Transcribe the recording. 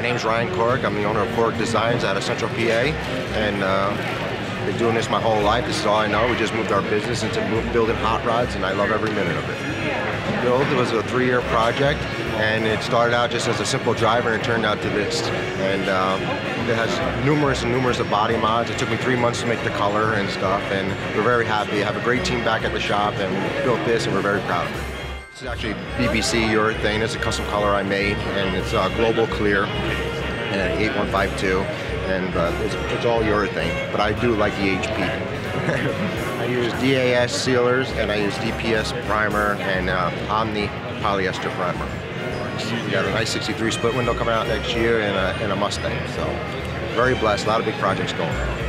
name's Ryan Korek. I'm the owner of Korek Designs out of Central PA, and uh, been doing this my whole life. This is all I know. We just moved our business into building hot rods, and I love every minute of it. Build was a three-year project, and it started out just as a simple driver, and it turned out to this. And um, it has numerous and numerous of body mods. It took me three months to make the color and stuff, and we're very happy. I have a great team back at the shop, and we built this, and we're very proud of it. This is actually DBC urethane. It's a custom color I made, and it's uh, global clear and 8152, and uh, it's, it's all urethane. But I do like the HP. I use DAS sealers, and I use DPS primer and uh, Omni polyester primer. We got a nice 63 split window coming out next year and a, and a Mustang. So very blessed. A lot of big projects going on.